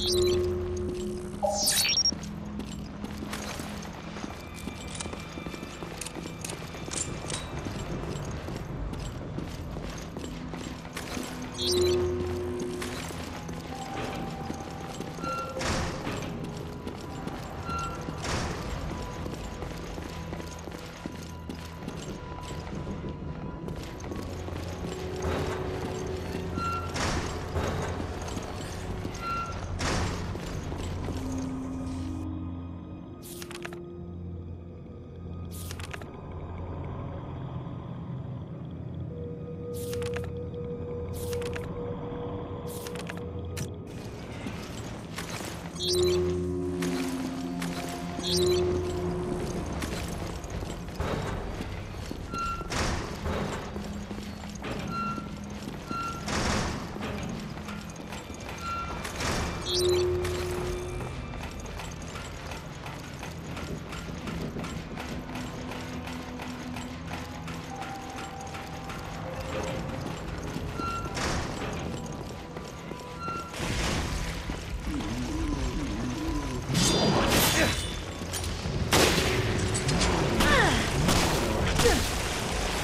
You